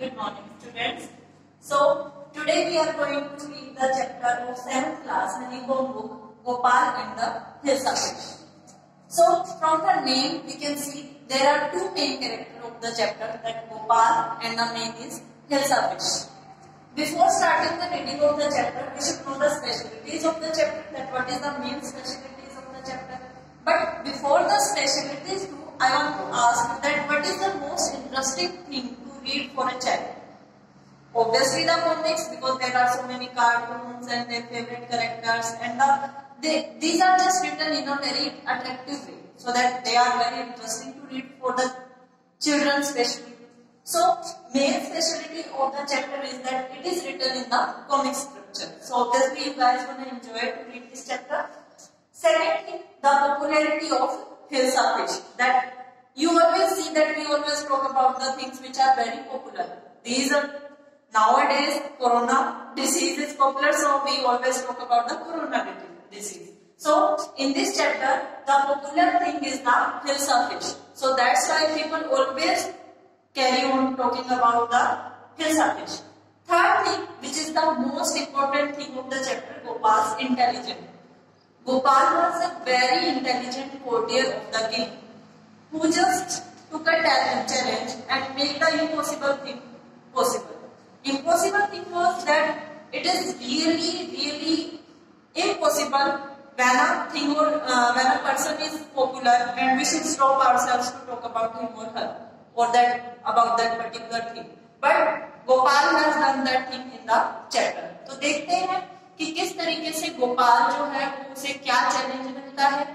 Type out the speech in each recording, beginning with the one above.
Good morning, students. So, today we are going to read the chapter of 7th class honeycomb book Gopal and the Hills of Fish. So, from the name we can see there are two main characters of the chapter that Gopal and the name is Hills of Fish. Before starting the reading of the chapter, we should know the specialties of the chapter, that what is the main specialties of the chapter. But before the specialties I want to ask that what is the most interesting thing read for a child. Obviously the comics because there are so many cartoons and their favorite characters and the, they, these are just written in a very attractive way so that they are very interesting to read for the children especially. So main specialty of the chapter is that it is written in the comic structure. So obviously you guys gonna enjoy to read this chapter. Second thing, the popularity of Hilsa fish that you always see that we always talk about the things which are very popular. These are nowadays corona disease is popular, so we always talk about the corona disease. So in this chapter, the popular thing is the hilsa fish. So that's why people always carry on talking about the hilsa fish. Third thing, which is the most important thing of the chapter, Gopal's intelligence. Gopal was a very intelligent courtier of the king who just took a challenge and made the impossible thing possible. Impossible thing was that it is really, really impossible when a thing or uh, when a person is popular and we should stop ourselves to talk about him or her or that about that particular thing. But Gopal has done that thing in the chapter. तो देखते हैं कि किस तरीके से गोपाल जो है उसे क्या चैलेंज मिलता है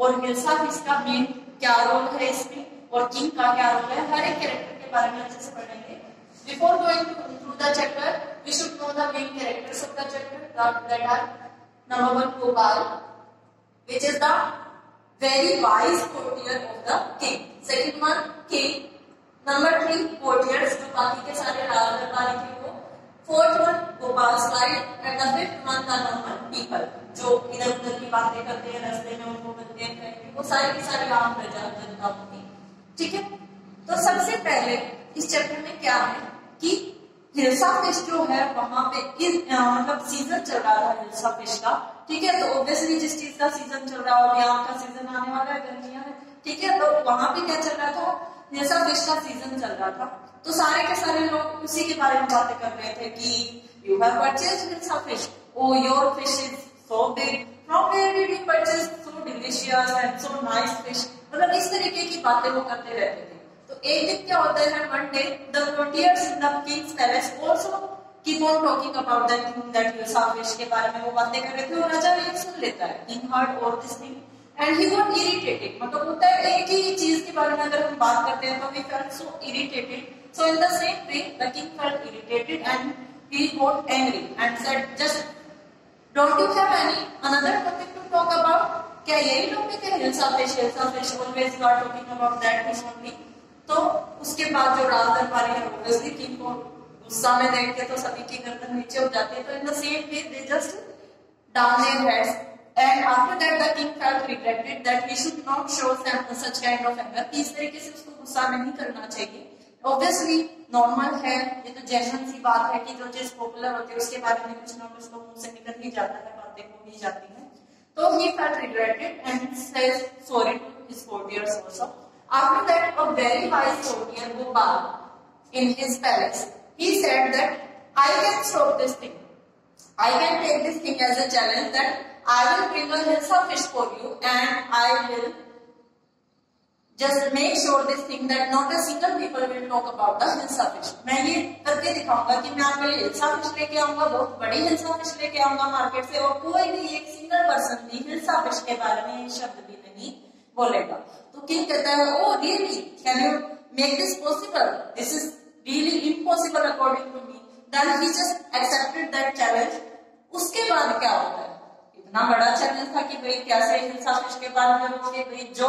और हिलसा इसका मेन क्या रोल है इसमें और किंग का क्या रोल है, हर एक कैरेक्टर के बारे में अच्छे से पढ़ेंगे। Before going through the chapter we should know the main characters of the chapter that are number one Gopal which is the very wise courtier of the king. Second one, king. Number three, courtiers, जो बाकी के सारे राजा दरबारी थे वो। Fourth one slide people जो इधर उधर की बातें करते हैं, रास्ते में उनको हैं वो आम प्रजा जनता होती ठीक है? तो सबसे पहले इस चैप्टर में क्या है कि हिलसा फ़िश जो है, वहाँ पे इस मतलब सीज़न चल रहा था हिलसा फ़िश का। ठीक है? तो ऑब्वियसली जिस चीज़ का सीज़न चल रहा हो आम का सीज़न आने वाला है, गर्मियाँ है। ठीक है? तो वहाँ पे क्या चल रहा था? हिलसा फ़िश का सीज़न चल रहा था। तो सारे के सारे लोग उसी के बारे में बातें कर रहे थे कि you have purchase hilsa fish oh your fish is so big from where did you purchase delicious and so nice fish मतलब इस तरीके की बातें वो करते रहते थे। तो एक दिन क्या होता है one day the frontiers in the king's palace also keep on talking about that thing that you saw fish के बारे में वो बातें कर रहे थे और राजा एक सुन लेता है king heard all this thing and he got irritated मतलब होता है, एक ही चीज़ के बारे में अगर हम बात करते हैं तो we felt so irritated so in the same way the king felt irritated and he got angry and said, just don't you have any another topic to talk about? क्या यही लोग भी कह hilsa fish hilsa fish always you are talking about that thing only तो उसके बाद जो राज दरबारी है ऑब्वियसली किंग को गुस्सा में देख के तो सभी की गर्दन नीचे हो जाती है तो in the same way they just down their heads and after that, the king felt regretted that he should not show such kind of anger. इस तरीके से उसको गुस्सा नहीं करना चाहिए। ऑब्वियसली नॉर्मल है, ये तो जैनल सी बात है कि जो चीज़ पॉपुलर होती है, उसके बारे में कुछ ना कुछ तो मुँह निकल ही जाता है, बातें हो ही जाती है। तो he felt regretted and says sorry to his courtiers also after that a very wise courtier वो बाल in his palace he said that I can stop this thing I can take this thing as a challenge that I will bring a hilsa of fish for you and I will just make sure this thing that not a single people will talk about the hilsa fish. मैं ये करके दिखाऊँगा कि मैं आपके लिए hilsa fish लेके आऊँगा, बहुत बड़ी हिल्सा फ़िश लेके आऊँगा मार्केट से और कोई भी एक सिंगल पर्सन भी हिल्सा फ़िश के बारे में एक शब्द भी नहीं बोलेगा। तो किंग कहता है ओ really can you make this possible this is really impossible according to me then he just accepted that challenge उसके बाद क्या होता है? इतना बड़ा चैलेंज था कि भाई कैसे हिल्सा फ़िश के बारे में भाई, जो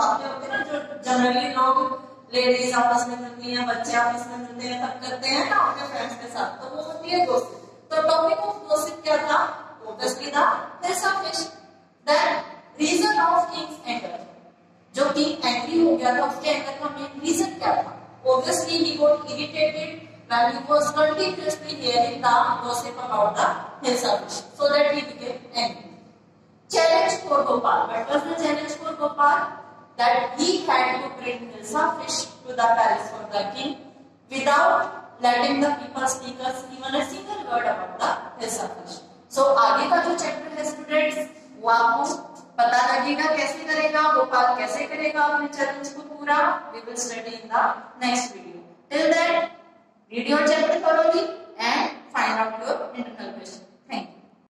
बातें होती है ना जो जनरली लोग लेडीज़ आपस में मिलती हैं बच्चे आपस में मिलते हैं तब करते हैं ना अपने फ्रेंड्स के साथ तो वो होती है गोसिप तो टॉपिक ऑफ़ गोसिप क्या था ऑब्वियसली था of fish then reason of king's anger जो किंग एंग्री हो गया था उसके एंगर का मेन रीजन क्या था obviously he got irritated when he was continuously hearing the gossip about the fish so that he became angry challenge for Gopal what was the challenge for Gopal that he had to bring Hilsa fish to the palace for the king without letting the people speak us even a single word about the Hilsa fish. So आगे का जो chapter है students वो आपको पता लगेगा कैसे करेगा गोपाल कैसे करेगा अपने चैलेंज को पूरा we will study in the next video till that read your chapter thoroughly and find out your internal question